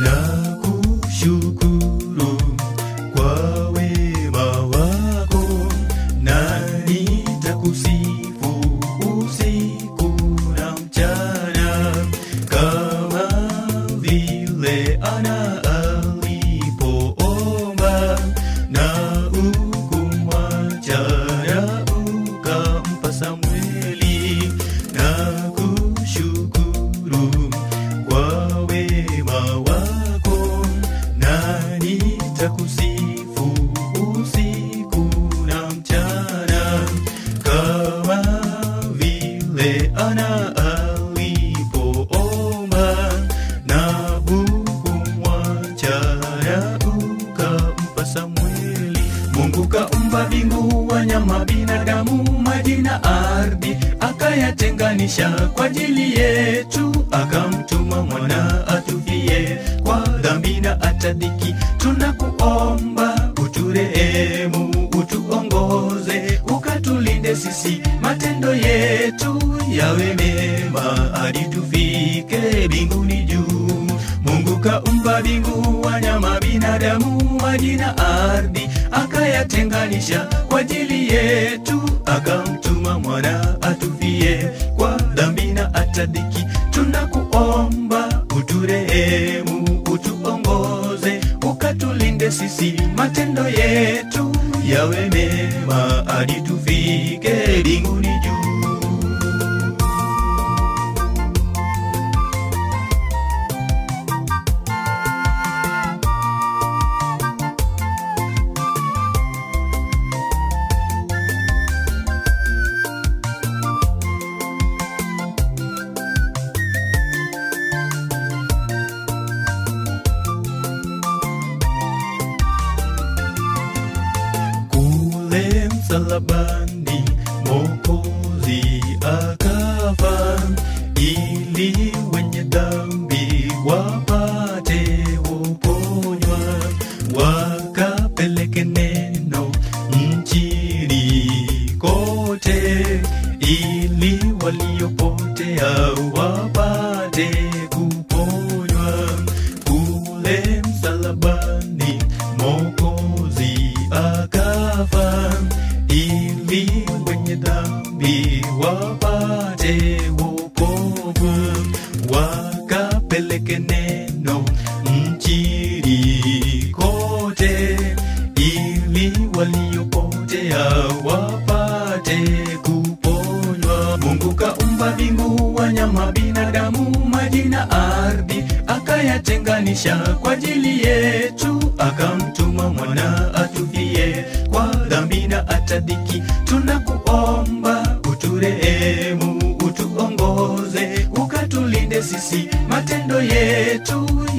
love who you ardhi, akayatenganisha kwa ajili yetu, akamtuma mwana atufie kwa dhambi na atadhiki. Tunakuomba uturehemu, utuongoze, ukatulinde sisi, matendo yetu yawe mema, hadi tufike mbinguni juu. Mungu kaumba mbingu, wanyama, binadamu, maji na ardhi, akayatenganisha kwa ajili yetu, akamtuma mwana atufie kwa dhambi na atadhiki. Tunakuomba uturehemu, utuongoze, ukatulinde sisi, matendo yetu yawe mema, hadi tufike mbinguni juu. Msalabani Mokozi akafa ili wenye dhambi wapate uponywa, wakapeleke neno nchini kote, ili waliopotea wapate wakapeleke neno nchini kote, ili waliopotea wapate kuponywa. Mungu kaumba mbingu, wanyama, binadamu, maji na ardhi, akayatenganisha kwa ajili yetu, akamtuma mwana atufie kwa dhambi na atadhiki. Tunakuomba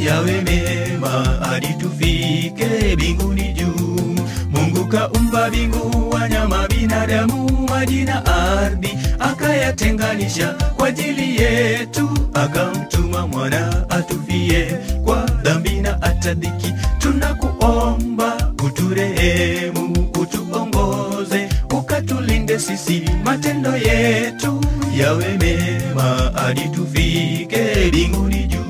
yawe mema, hadi tufike binguni juu. Mungu kaumba bingu, wanyama, binadamu, maji na ardhi, akayatenganisha kwa ajili yetu, akamtuma mwana atufie kwa dhambi na atadhiki. Tunakuomba uturehemu, utuongoze, ukatulinde sisi, matendo yetu yawe mema, hadi tufike binguni juu.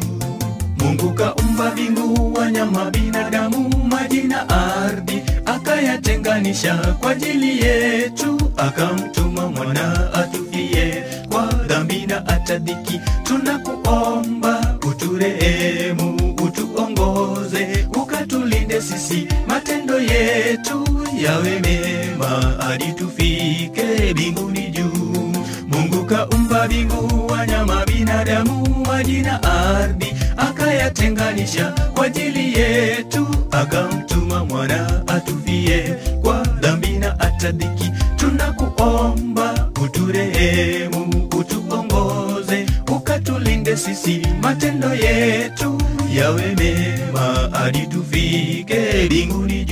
Mungu umba mbingu, wanyama, binadamu, maji na ardhi, akayatenganisha kwa ajili yetu, akamtuma mwana atufie kwa dhambi na atadhiki. Tunakuomba uturehemu, utuongoze, ukatulinde sisi, matendo yetu yawe mema, hadi tufike mbinguni juu. Mungu kaumba mbingu, wanyama, binadamu, maji na ardhi, akayatenganisha kwa ajili yetu, akamtuma mwana atufie kwa dhambi na atadhiki. Tunakuomba uturehemu, utuongoze, ukatulinde sisi, matendo yetu yawe mema, hadi tufike mbinguni.